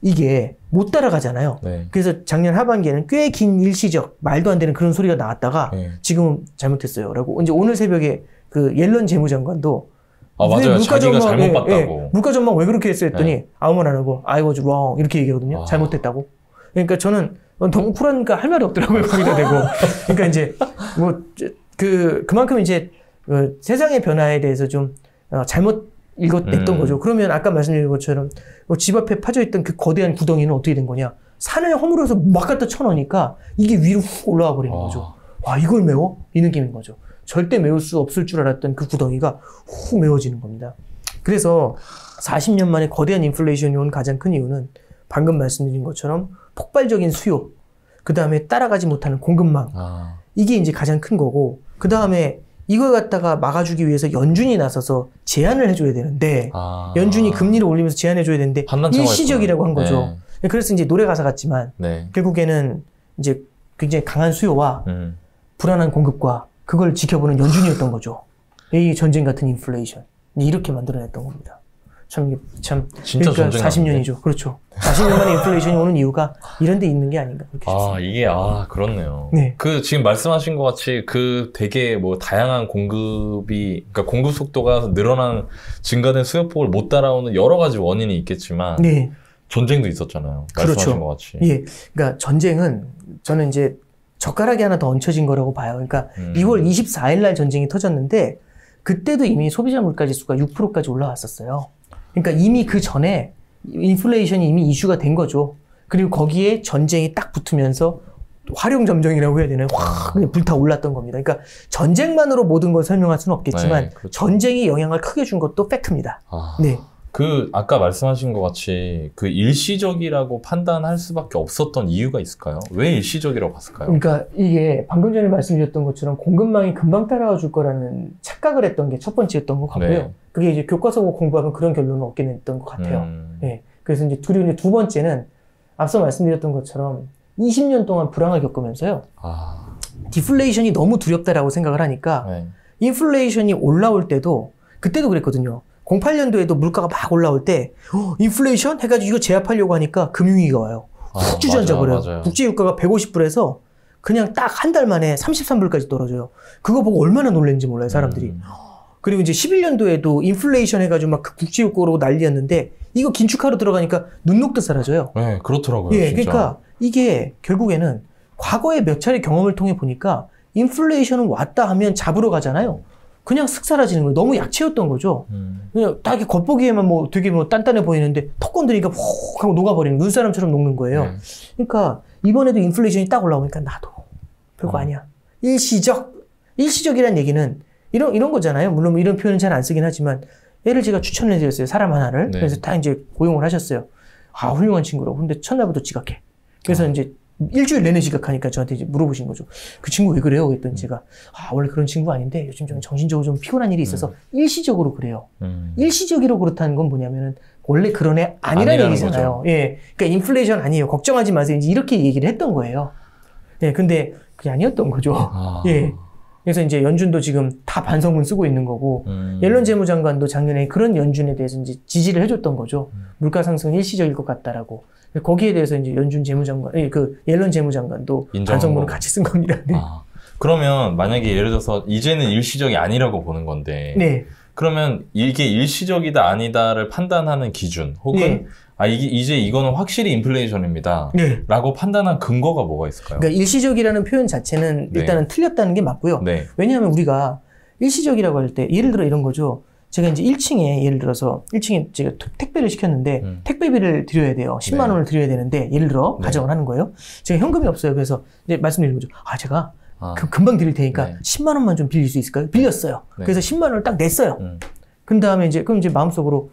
이게 못 따라가잖아요. 네. 그래서 작년 하반기에는 꽤 긴 일시적 말도 안 되는 그런 소리가 나왔다가 네. 지금은 잘못했어요라고 이제 오늘 새벽에 그 옐런 재무장관도 아, 맞아요. 왜 자기가 잘못 예, 봤다고. 예, 물가 전망 왜 그렇게 했어 했더니 네. 아무 말 안 하고 I was wrong 이렇게 얘기하거든요. 아. 잘못했다고. 그러니까 저는 너무 쿨하니까 할 말이 없더라고요. 거기다 대고. *laughs* 그러니까 이제 뭐 그 그만큼 이제 어, 세상의 변화에 대해서 좀 어, 잘못 읽었냈던 음. 거죠. 그러면 아까 말씀드린 것처럼 어, 집 앞에 파져 있던 그 거대한 구덩이는 어떻게 된 거냐? 산을 허물어서 막 갖다 쳐넣으니까 이게 위로 훅 올라와 버리는 아. 거죠. 와 이걸 메워? 이 느낌인 거죠. 절대 메울 수 없을 줄 알았던 그 구덩이가 훅 메워지는 겁니다. 그래서 40년 만에 거대한 인플레이션이 온 가장 큰 이유는 방금 말씀드린 것처럼 폭발적인 수요, 그 다음에 따라가지 못하는 공급망, 아. 이게 이제 가장 큰 거고, 그 다음에 이걸 갖다가 막아주기 위해서 연준이 나서서 제한을 해줘야 되는데, 아. 연준이 금리를 올리면서 제한해줘야 되는데, 일시적이라고 한. 거죠. 그래서 이제 노래 가사 같지만, 네. 결국에는 이제 굉장히 강한 수요와 음. 불안한 공급과 그걸 지켜보는 연준이었던 거죠. 이 전쟁 같은 인플레이션. 이렇게 만들어냈던 겁니다. 참, 참. 진짜 그러니까 전쟁 40년이죠. 그렇죠. 40년 만에 인플레이션이 오는 이유가 이런 데 있는 게 아닌가. 그렇게 싶습니다. 아, 이게, 아, 그렇네요. 네. 그, 지금 말씀하신 것 같이 그 되게 뭐 다양한 공급이, 그러니까 공급 속도가 늘어난 증가된 수요폭을 못 따라오는 여러 가지 원인이 있겠지만, 네. 전쟁도 있었잖아요. 말씀하신 그렇죠. 것 같이. 예. 그러니까 전쟁은 저는 이제 젓가락이 하나 더 얹혀진 거라고 봐요. 그러니까 음. 2월 24일 날 전쟁이 터졌는데 그때도 이미 소비자 물가 지수가 6%까지 올라왔었어요. 그러니까 이미 그 전에 인플레이션이 이미 이슈가 된 거죠. 그리고 거기에 전쟁이 딱 붙으면서 화룡 점정이라고 해야 되나요? 확 그냥 불타 올랐던 겁니다. 그러니까 전쟁만으로 모든 걸 설명할 수는 없겠지만 네, 그렇죠. 전쟁이 영향을 크게 준 것도 팩트입니다. 아. 네. 그 아까 말씀하신 것 같이 그 일시적이라고 판단할 수밖에 없었던 이유가 있을까요? 왜 일시적이라고 봤을까요? 그러니까 이게 방금 전에 말씀드렸던 것처럼 공급망이 금방 따라와 줄 거라는 착각을 했던 게 첫 번째였던 것 같고요. 네. 그게 이제 교과서 공부하면 그런 결론을 얻게 됐던 것 같아요. 음. 네. 그래서 이제 이제 두 번째는 앞서 말씀드렸던 것처럼 20년 동안 불황을 겪으면서요. 아, 디플레이션이 너무 두렵다라고 생각을 하니까 네. 인플레이션이 올라올 때도 그때도 그랬거든요. 08년도에도 물가가 막 올라올 때 어, 인플레이션 해가지고 이거 제압하려고 하니까 금융위기가 와요. 아, 훅 주저앉아 맞아요, 버려요. 국제유가가 150불에서 그냥 딱 한 달 만에 33불까지 떨어져요. 그거 보고 얼마나 놀랐는지 몰라요, 사람들이. 음. 그리고 이제 11년도에도 인플레이션 해가지고 막그 국제유가 오르고 난리였는데 이거 긴축하러 들어가니까 눈 녹듯 사라져요. 네, 그렇더라고요. 예, 진짜. 그러니까 이게 결국에는 과거에 몇 차례 경험을 통해 보니까 인플레이션은 왔다 하면 잡으러 가잖아요. 그냥 쓱 사라지는 거예요. 너무 약체였던 거죠. 음. 그냥 딱 이렇게 겉보기에만 뭐 되게 뭐 단단해 보이는데 턱 건드리니까 훅 하고 녹아버리는 눈사람처럼 녹는 거예요. 네. 그러니까 이번에도 인플레이션이 딱 올라오니까 나도 별거 어. 아니야. 일시적. 일시적이라는 얘기는 이런 이런 거잖아요. 물론 뭐 이런 표현은 잘 안 쓰긴 하지만 얘를 제가 추천해 드렸어요. 사람 하나를. 네. 그래서 다 이제 고용을 하셨어요. 아, 훌륭한 친구라고. 근데 첫날부터 지각해. 그래서 어. 이제 일주일 내내 지각하니까 저한테 이제 물어보신 거죠. 그 친구 왜 그래요? 음. 그랬더니 제가 아, 원래 그런 친구 아닌데 요즘 좀 정신적으로 좀 피곤한 일이 있어서 일시적으로 그래요. 음. 일시적으로 그렇다는 건 뭐냐면은 원래 그런 애 아니라는 얘기잖아요. 예. 그러니까 인플레이션 아니에요. 걱정하지 마세요. 이제 이렇게 얘기를 했던 거예요. 예. 근데 그게 아니었던 거죠. 아. 예. 그래서 이제 연준도 지금 다 반성문 쓰고 있는 거고 음. 옐런 재무장관도 작년에 그런 연준에 대해서 이제 지지를 해줬던 거죠. 음. 물가 상승은 일시적일 것 같다라고. 거기에 대해서 이제 연준 재무장관, 예, 그 옐런 재무장관도 반성문을. 같이 쓴 겁니다. 네. 아. 그러면 만약에 예를 들어서 이제는 일시적이 아니라고 보는 건데 네. 그러면 이게 일시적이다 아니다를 판단하는 기준 혹은 예. 아 이게 이제 이거는 확실히 인플레이션입니다. 네. 라고 판단한 근거가 뭐가 있을까요? 그러니까 일시적이라는 표현 자체는 네. 일단은 틀렸다는 게 맞고요. 네. 왜냐하면 우리가 일시적이라고 할 때 예를 들어 이런 거죠. 제가 이제 1층에 예를 들어서 1층에 제가 택- 택배를 시켰는데 음. 택배비를 드려야 돼요. 10만 네. 원을 드려야 되는데 예를 들어 네. 가정을 하는 거예요. 제가 현금이 없어요. 그래서 이제 말씀드리는 거죠. 아 제가 아. 그 금방 드릴 테니까 네. 10만 원만 좀 빌릴 수 있을까요? 빌렸어요. 네. 그래서 10만 원을 딱 냈어요. 음. 그 다음에 이제 그럼 이제 마음속으로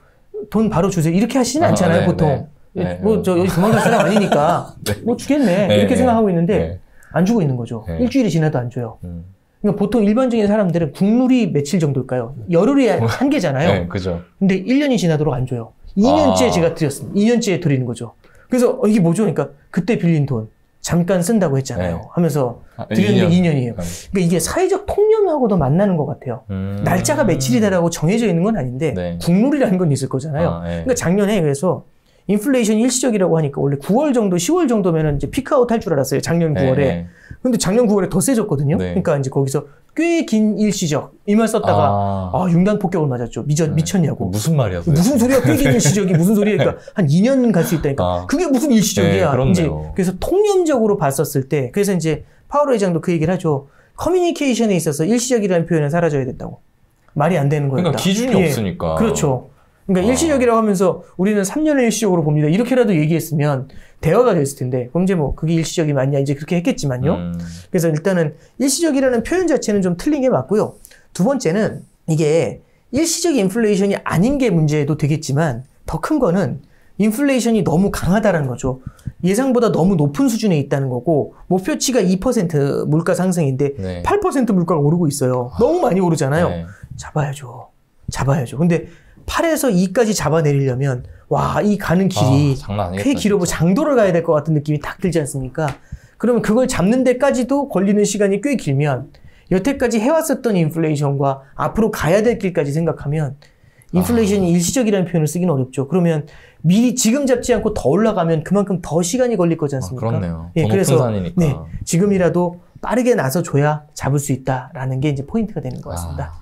돈 바로 주세요. 이렇게 하시지는 아, 않잖아요, 네, 보통. 네. 네. 뭐저 여기 도망갈 사람 *laughs* 아니니까 네. 뭐 주겠네 네, 이렇게 네. 생각하고 있는데 네. 안 주고 있는 거죠. 네. 일주일이 지나도 안 줘요. 음. 그러니까 보통 일반적인 사람들은 국룰이 며칠 정도일까요? 열흘이 한계잖아요. 네, 그죠. 근데 1년이 지나도록 안 줘요. 2년째 아. 제가 드렸습니다. 2년째 드리는 거죠. 그래서 어, 이게 뭐죠? 그러니까 그때 빌린 돈 잠깐 쓴다고 했잖아요. 네. 하면서 아, 드렸는데 2년. 2년. 이에요 그러니까 이게 사회적 통념하고도 만나는 것 같아요. 음. 날짜가 며칠이다라고 정해져 있는 건 아닌데 네. 국룰이라는 건 있을 거잖아요. 아, 네. 그러니까 작년에 그래서 인플레이션이 일시적이라고 하니까 원래 9월 정도, 10월 정도면은 이제 피크아웃 할 줄 알았어요. 작년 9월에. 네. 근데 작년 9월에 더 세졌거든요. 네. 그러니까 이제 거기서 꽤 긴 일시적 이 말 썼다가 아. 아, 융단 폭격을 맞았죠. 미저, 네. 미쳤냐고. 무슨 말이야? 도대체? 무슨 소리야? 꽤 긴 일시적이 무슨 소리야? 그러니까 *laughs* 한 2년 갈 수 있다니까. 아. 그게 무슨 일시적이야? 네. 이제 그래서 통념적으로 봤었을 때 그래서 이제 파월 회장도 그 얘기를 하죠. 커뮤니케이션에 있어서 일시적이라는 표현은 사라져야 된다고. 말이 안 되는 거였다. 그러니까 기준이 예. 없으니까. 그렇죠. 그러니까 아. 일시적이라고 하면서 우리는 3년을 일시적으로 봅니다. 이렇게라도 얘기했으면 대화가 됐을 텐데 그럼 이제 뭐 그게 일시적이 맞냐 이제 그렇게 했겠지만요. 음. 그래서 일단은 일시적이라는 표현 자체는 좀 틀린 게 맞고요. 두 번째는 이게 일시적 인플레이션이 아닌 게 문제도 되겠지만 더 큰 거는 인플레이션이 너무 강하다는 거죠. 예상보다 너무 높은 수준에 있다는 거고 목표치가 2% 물가 상승인데 네. 8% 물가가 오르고 있어요. 너무 많이 오르잖아요. 네. 잡아야죠. 잡아야죠. 근데 8에서 2까지 잡아내리려면 와, 이 가는 길이 아. 꽤 길어고 장도를 가야 될 것 같은 느낌이 딱 들지 않습니까? 그러면 그걸 잡는 데까지도 걸리는 시간이 꽤 길면 여태까지 해왔었던 인플레이션과 앞으로 가야 될 길까지 생각하면 인플레이션이 일시적이라는 표현을 쓰기는 어렵죠. 그러면 미리 지금 잡지 않고 더 올라가면 그만큼 더 시간이 걸릴 거지 아, 않습니까? 그렇네요. 예, 더 그래서 산이니까. 네, 지금이라도 빠르게 나서 줘야 잡을 수 있다라는 게 이제 포인트가 되는 것 같습니다.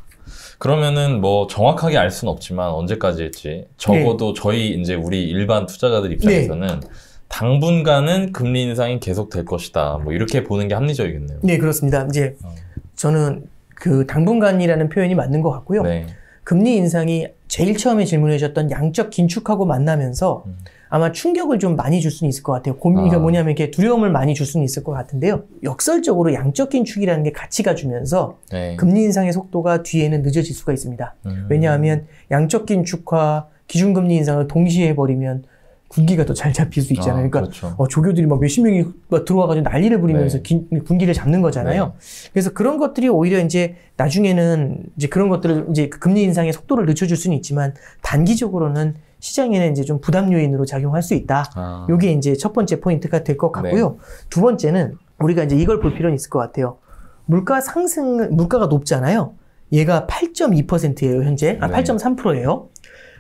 아, 그러면은 뭐 정확하게 알 수는 없지만 언제까지일지 적어도 저희 이제 우리 일반 투자자들 입장에서는 당분간은 금리 인상이 계속 될 것이다. 뭐 이렇게 보는 게 합리적이겠네요. 네, 그렇습니다. 이제 어. 저는 그 당분간이라는 표현이 맞는 것 같고요. 네. 금리 인상이 제일 처음에 질문해 주셨던 양적 긴축하고 만나면서 음. 아마 충격을 좀 많이 줄 수는 있을 것 같아요. 고민이 아. 뭐냐면 이렇게 두려움을 많이 줄 수는 있을 것 같은데요. 역설적으로 양적 긴축이라는 게 가치가 주면서 네. 금리 인상의 속도가 뒤에는 늦어질 수가 있습니다. 음. 왜냐하면 양적 긴축과 기준금리 인상을 동시에 해버리면 군기가 더 잘 잡힐 수 있잖아요. 아, 그러니까 그렇죠. 어, 조교들이 막 몇십 명이 막 들어와가지고 난리를 부리면서 네. 긴- 군기를 잡는 거잖아요. 그래서 그런 것들이 오히려 이제 나중에는 이제 그런 것들을 이제 그 금리 인상의 속도를 늦춰줄 수는 있지만 단기적으로는 시장에는 이제 좀 부담 요인으로 작용할 수 있다. 아. 요게 이제 첫 번째 포인트가 될 것 같고요. 두 번째는 우리가 이제 이걸 볼 필요는 있을 것 같아요. 물가 상승, 물가가 높잖아요. 얘가 8.2%예요, 현재. 아, 네. 8.3%예요.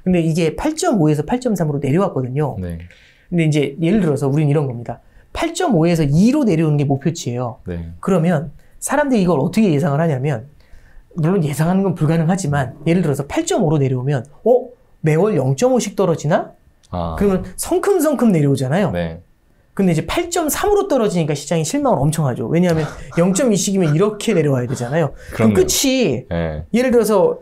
근데 이게 8.5에서 8.3으로 내려왔거든요. 네. 근데 이제 예를 들어서 우리는 이런 겁니다. 8.5에서 2로 내려오는 게 목표치예요. 네. 그러면 사람들이 이걸 어떻게 예상을 하냐면 물론 예상하는 건 불가능하지만 예를 들어서 8.5로 내려오면 어 매월 0.5씩 떨어지나? 아. 그러면 성큼성큼 내려오잖아요. 네. 근데 이제 8.3으로 떨어지니까 시장이 실망을 엄청 하죠. 왜냐하면 *laughs* 0.2씩이면 이렇게 내려와야 되잖아요. 그럼. 끝이 예. 예를 들어서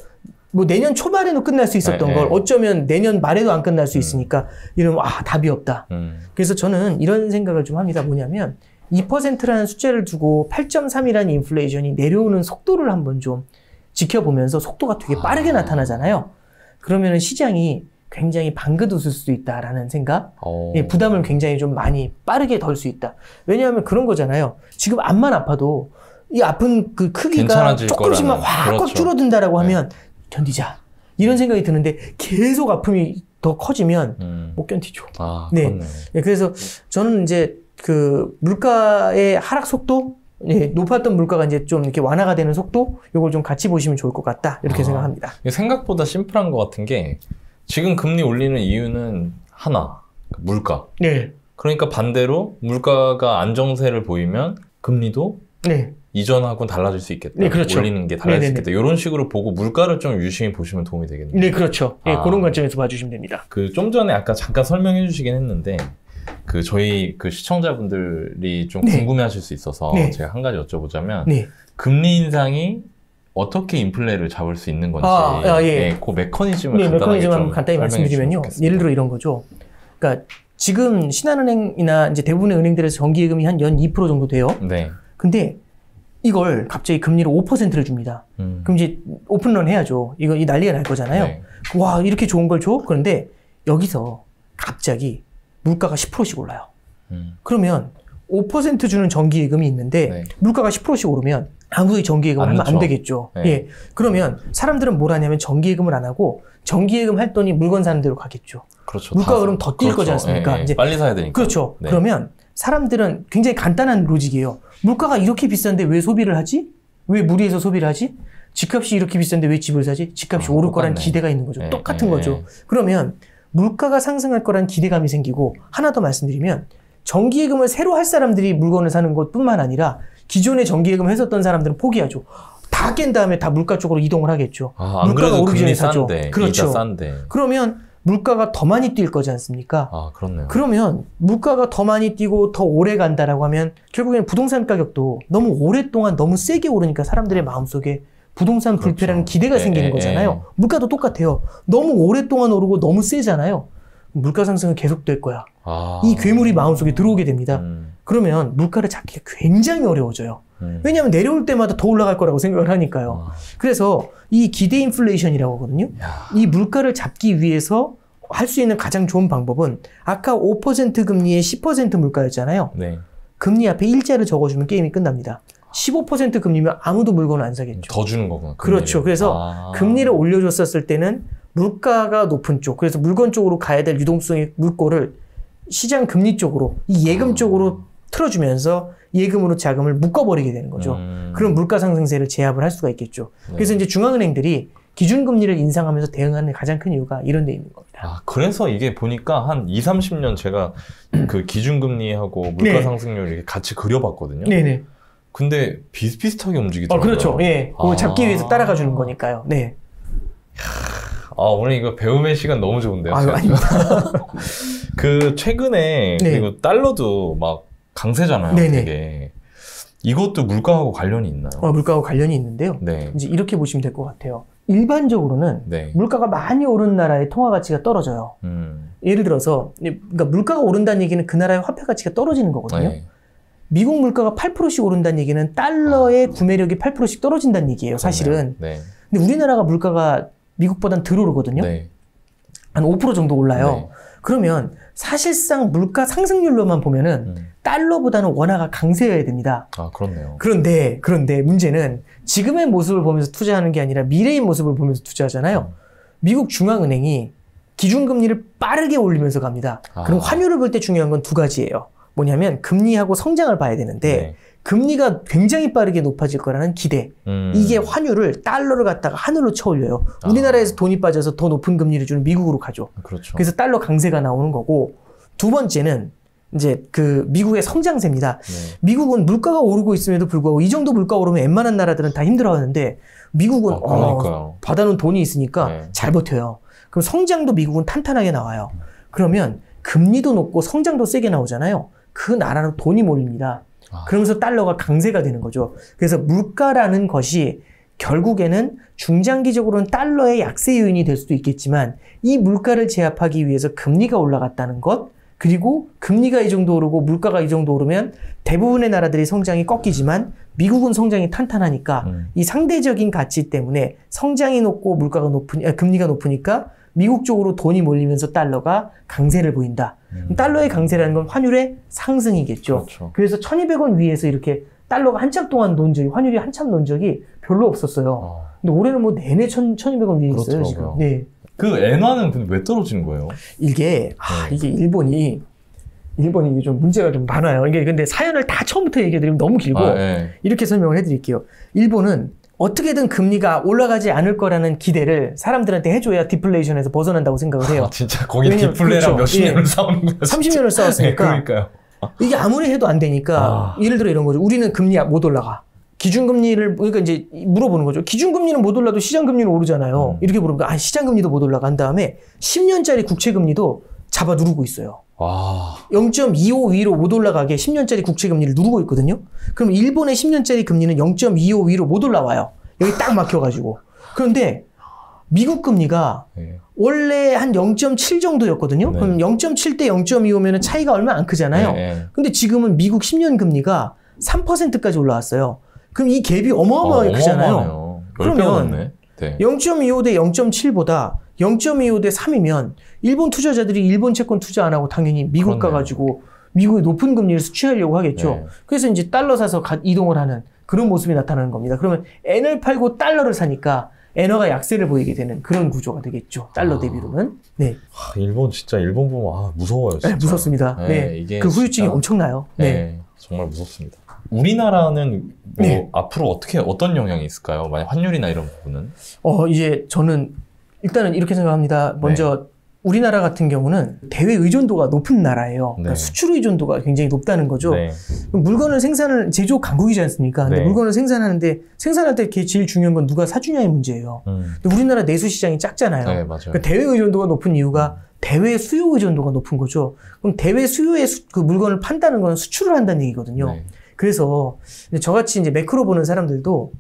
뭐 내년 초반에도 끝날 수 있었던 네, 걸 네. 어쩌면 내년 말에도 안 끝날 수 있으니까 이러면 아 답이 없다. 음. 그래서 저는 이런 생각을 좀 합니다. 뭐냐면 2%라는 숫자를 두고 8.3이라는 인플레이션이 내려오는 속도를 한번 좀 지켜보면서 속도가 되게 빠르게 아. 나타나잖아요. 그러면은 시장이 굉장히 방긋 웃을 수도 있다라는 생각, 어. 예, 부담을 굉장히 좀 많이 빠르게 덜 수 있다. 왜냐하면 그런 거잖아요. 지금 앞만 아파도 이 아픈 그 크기가 조금씩만 확확 그렇죠. 줄어든다라고 네. 하면 견디자. 이런 생각이 드는데 계속 아픔이 더 커지면 음. 못 견디죠. 아, 네. 예, 그래서 저는 이제 그 물가의 하락 속도, 예, 높았던 물가가 이제 좀 이렇게 완화가 되는 속도, 요걸 좀 같이 보시면 좋을 것 같다. 이렇게 아. 생각합니다. 생각보다 심플한 것 같은 게 지금 금리 올리는 이유는 하나 물가. 네. 그러니까 반대로 물가가 안정세를 보이면 금리도 네. 이전하고는 달라질 수 있겠다. 네, 그렇죠. 올리는 게 달라질 수 네네네. 있겠다. 이런 식으로 보고 물가를 좀 유심히 보시면 도움이 되겠네요. 네, 그렇죠. 예, 아. 그런 관점에서 봐주시면 됩니다. 그 좀 전에 아까 잠깐 설명해 주시긴 했는데 그 저희 그 시청자분들이 좀 네. 궁금해하실 수 있어서 네. 제가 한 가지 여쭤보자면 네. 금리 인상이 어떻게 인플레를 잡을 수 있는 건지 아, 아, 예. 네, 그 메커니즘을 네, 간단하게 메커니즘 좀 한번 간단히 말씀드리면요. 예를 들어 이런 거죠. 그러니까 지금 신한은행이나 이제 대부분의 은행들에서 정기예금이 한 연 2% 정도 돼요. 네. 근데 이걸 갑자기 금리를 5%를 줍니다. 음. 그럼 이제 오픈런 해야죠. 이거 이 난리가 날 거잖아요. 네. 와, 이렇게 좋은 걸 줘? 그런데 여기서 갑자기 물가가 10%씩 올라요. 음. 그러면 5% 주는 정기예금이 있는데 네. 물가가 10%씩 오르면 아무도 이 정기예금을 안 하면 안. 되겠죠. 네. 예. 그러면 사람들은 뭘 하냐면 정기예금을 안 하고 정기예금 할 돈이 물건 사는 데로 가겠죠. 그렇죠. 물가가 다- 그럼 더 뛸 거지 않습니까? 예, 예. 이제- 빨리 사야 되니까. 그렇죠. 네. 그러면 사람들은 굉장히 간단한 로직이에요. 물가가 이렇게 비싼데 왜 소비를 하지? 왜 무리해서 소비를 하지? 집값이 이렇게 비싼데 왜 집을 사지? 집값이 아, 오를 거란 똑같네. 기대가 있는 거죠. 네, 똑같은 네, 거죠. 네. 그러면 물가가 상승할 거란 기대감이 생기고 하나 더 말씀드리면 정기예금을 새로 할 사람들이 물건을 사는 것뿐만 아니라 기존에 정기예금을 했었던 사람들은 포기하죠. 다 깬 다음에 다 물가 쪽으로 이동을 하겠죠. 아, 안 물가가 오르기 전에 사죠. 싼데, 그렇죠. 그러면 물가가 더 많이 뛸 거지 않습니까? 아, 그렇네요. 그러면 물가가 더 많이 뛰고 더 오래 간다라고 하면 결국에는 부동산 가격도 너무 오랫동안 너무 세게 오르니까 사람들의 마음속에 부동산 그렇죠. 불패라는 기대가 예, 생기는 예, 거잖아요. 물가도 똑같아요. 너무 오랫동안 오르고 너무 세잖아요. 물가 상승은 계속될 거야. 아. 이 괴물이 마음속에 들어오게 됩니다. 음, 그러면 물가를 잡기가 굉장히 어려워져요. 음. 왜냐하면 내려올 때마다 더 올라갈 거라고 생각을 하니까요. 아, 그래서 이 기대 인플레이션이라고 하거든요. 야. 이 물가를 잡기 위해서 할 수 있는 가장 좋은 방법은 아까 5% 금리에 10% 물가였잖아요. 네. 금리 앞에 일자를 적어주면 게임이 끝납니다. 15% 금리면 아무도 물건을 안 사겠죠. 더 주는 거구나. 그렇죠. 금리를. 그래서 아. 금리를 올려줬었을 때는 물가가 높은 쪽, 그래서 물건 쪽으로 가야 될 유동성의 물꼬를 시장 금리 쪽으로, 이 예금 아. 쪽으로 틀어주면서 예금으로 자금을 묶어버리게 되는 거죠. 음. 그럼 물가 상승세를 제압을 할 수가 있겠죠. 네. 그래서 이제 중앙은행들이 기준금리를 인상하면서 대응하는 가장 큰 이유가 이런 데 있는 겁니다. 아, 그래서 이게 보니까 한 2, 30년 제가 그 기준금리하고 물가 네. 상승률 이렇게 같이 그려봤거든요. 네네. 근데 비슷비슷하게 어, 움직이더라고요. 그렇죠. 예. 아. 잡기 위해서 따라가 주는 거니까요. 네. 아, 오늘 이거 배움의 시간 너무 좋은데요. 아유. *laughs* 그 최근에 네. 그리고 달러도 막 강세잖아요. 네네. 되게. 이것도 물가하고 관련이 있나요? 어, 물가와 관련이 있는데요. 네. 이제 이렇게 보시면 될 것 같아요. 일반적으로는 네. 물가가 많이 오른 나라의 통화 가치가 떨어져요. 음. 예를 들어서, 그러니까 물가가 오른다는 얘기는 그 나라의 화폐 가치가 떨어지는 거거든요. 네. 미국 물가가 8%씩 오른다는 얘기는 달러의 구매력이 8%씩 떨어진다는 얘기예요, 사실은. 네. 근데 우리나라가 물가가 미국보단 덜 오르거든요. 네. 한5% 정도 올라요. 네. 그러면 사실상 물가 상승률로만 보면은 음. 달러보다는 원화가 강세여야 됩니다. 아, 그렇네요. 그런데 그런데 문제는 지금의 모습을 보면서 투자하는 게 아니라 미래의 모습을 보면서 투자하잖아요. 미국 중앙은행이 기준금리를 빠르게 올리면서 갑니다. 아. 그럼 환율을 볼 때 중요한 건 두 가지예요. 뭐냐면 금리하고 성장을 봐야 되는데 네. 금리가 굉장히 빠르게 높아질 거라는 기대. 음. 이게 환율을 달러를 갖다가 하늘로 쳐올려요. 아. 우리나라에서 돈이 빠져서 더 높은 금리를 주는 미국으로 가죠. 그렇죠. 그래서 달러 강세가 나오는 거고 두 번째는 이제 그 미국의 성장세입니다. 네. 미국은 물가가 오르고 있음에도 불구하고 이 정도 물가 오르면 웬만한 나라들은 다 힘들어하는데 미국은 아, 어. 받아놓은 돈이 있으니까 네. 잘 버텨요. 그럼 성장도 미국은 탄탄하게 나와요. 그러면 금리도 높고 성장도 세게 나오잖아요. 그 나라로 돈이 몰립니다. 아. 그러면서 달러가 강세가 되는 거죠. 그래서 물가라는 것이 결국에는 중장기적으로는 달러의 약세 요인이 될 수도 있겠지만 이 물가를 제압하기 위해서 금리가 올라갔다는 것 그리고 금리가 이 정도 오르고 물가가 이 정도 오르면 대부분의 나라들이 성장이 꺾이지만 미국은 성장이 탄탄하니까 음. 이 상대적인 가치 때문에 성장이 높고 물가가 높으니 아, 금리가 높으니까 미국 쪽으로 돈이 몰리면서 달러가 강세를 보인다. 음. 달러의 강세라는 건 환율의 상승이겠죠. 그렇죠. 그래서 1200원 위에서 이렇게 달러가 한참 동안 논 적이, 환율이 한참 논 적이 별로 없었어요. 아. 근데 올해는 뭐 내내 1000, 1200원 위에 있어요, 지금. 네. 그 엔화는 근데 왜 떨어지는 거예요? 이게, 아, 네. 이게 일본이, 일본이 좀 문제가 좀 많아요. 이게 근데 사연을 다 처음부터 얘기해드리면 너무 길고, 아, 예. 이렇게 설명을 해드릴게요. 일본은 어떻게든 금리가 올라가지 않을 거라는 기대를 사람들한테 해줘야 디플레이션에서 벗어난다고 생각을 해요. 아, 진짜 거기 왜냐면 디플레랑 그렇죠. 몇십 예. 년을 싸우는 거야. 30년을 싸웠으니까 네, 그러니까요. 이게 아무리 해도 안 되니까 아. 예를 들어 이런 거죠. 우리는 금리 못 올라가. 기준금리를 그러니까 이제 물어보는 거죠. 기준금리는 못 올라도 시장금리는 오르잖아요. 음. 이렇게 물으면 아 시장금리도 못 올라간 다음에 10년짜리 국채금리도 잡아 누르고 있어요. 와. 0.25 위로 못 올라가게 10년짜리 국채 금리를 누르고 있거든요. 그럼 일본의 10년짜리 금리는 0.25 위로 못 올라와요. 여기 딱 막혀가지고. 그런데 미국 금리가 예. 원래 한 0.7 정도였거든요. 네. 그럼 0.7 대 0.25면 차이가 얼마 안 크잖아요. 예, 예. 근데 지금은 미국 10년 금리가 3%까지 올라왔어요. 그럼 이 갭이 어마어마하게 어, 크잖아요. 그러면 10배 넘 네. 네. 0.25 대 0.7보다 0.25 대 3이면 일본 투자자들이 일본 채권 투자 안 하고 당연히 미국 그렇네요. 가가지고 미국의 높은 금리를 수취하려고 하겠죠. 네. 그래서 이제 달러 사서 가- 이동을 하는 그런 모습이 나타나는 겁니다. 그러면 엔을 팔고 달러를 사니까 엔화가 약세를 보이게 되는 그런 구조가 되겠죠. 달러 아. 대비로는. 네. 하, 일본 진짜 일본 보면 아, 무서워요. 진짜. 네, *laughs* 무섭습니다. 네, 네. 이게 그 후유증이 진짜- 엄청나요. 네. 네. 정말 무섭습니다. 우리나라는 뭐 네. 앞으로 어떻게 어떤 영향이 있을까요? 만약 환율이나 이런 부분은 어, 이제 저는 일단은 이렇게 생각합니다. 먼저 우리나라 같은 경우는 대외 의존도가 높은 나라예요. 그러니까 네. 수출 의존도가 굉장히 높다는 거죠. 네. 물건을 생산을 제조 강국이지 않습니까? 근데 네. 물건을 생산하는데 생산할 때 제일 중요한 건 누가 사주냐의 문제예요. 음. 근데 우리나라 내수 시장이 작잖아요. 네. 그러니까 대외 의존도가 높은 이유가 대외 수요 의존도가 높은 거죠. 그럼 대외 수요의 수- 그 물건을 판다는 건 수출을 한다는 얘기거든요. 네. 그래서 저같이 이제 매크로 보는 사람들도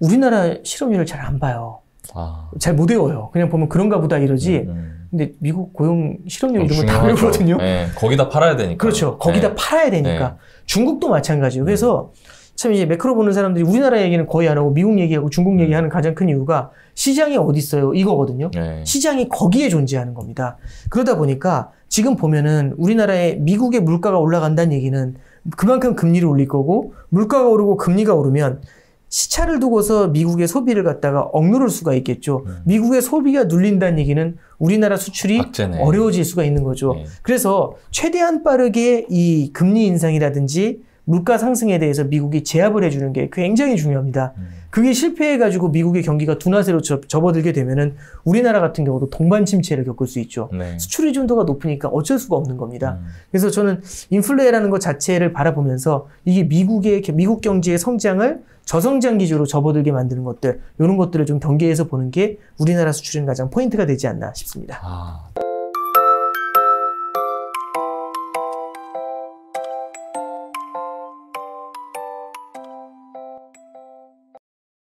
우리나라 실업률을 잘 안 봐요. 아. 잘못 외워요. 그냥 보면 그런가 보다 이러지. 음. 근데 미국 고용 실업률 어, 이런 거다 중요하죠. 외우거든요. 네, 거기다 팔아야 되니까. 그렇죠. 거기다 네. 팔아야 되니까. 네. 중국도 마찬가지예요. 그래서 참 이제 매크로 보는 사람들이 우리나라 얘기는 거의 안 하고 미국 얘기하고 중국 얘기하는 가장 큰 이유가 시장이 어디 있어요? 이거거든요. 네. 시장이 거기에 존재하는 겁니다. 그러다 보니까 지금 보면은 우리나라의 미국의 물가가 올라간다는 얘기는 그만큼 금리를 올릴 거고 물가가 오르고 금리가 오르면 시차를 두고서 미국의 소비를 갖다가 억누를 수가 있겠죠. 음. 미국의 소비가 눌린다는 얘기는 우리나라 수출이 악재네. 어려워질 수가 있는 거죠. 네. 그래서 최대한 빠르게 이 금리 인상이라든지 물가 상승에 대해서 미국이 제압을 해주는 게 굉장히 중요합니다. 음. 그게 실패해가지고 미국의 경기가 둔화세로 접, 접어들게 되면은 우리나라 같은 경우도 동반 침체를 겪을 수 있죠. 네. 수출 의존도가 높으니까 어쩔 수가 없는 겁니다. 음. 그래서 저는 인플레라는 것 자체를 바라보면서 이게 미국의 미국 경제의 성장을 저성장 기조로 접어들게 만드는 것들 이런 것들을 좀 경계해서 보는 게 우리나라 수출은 가장 포인트가 되지 않나 싶습니다. 아.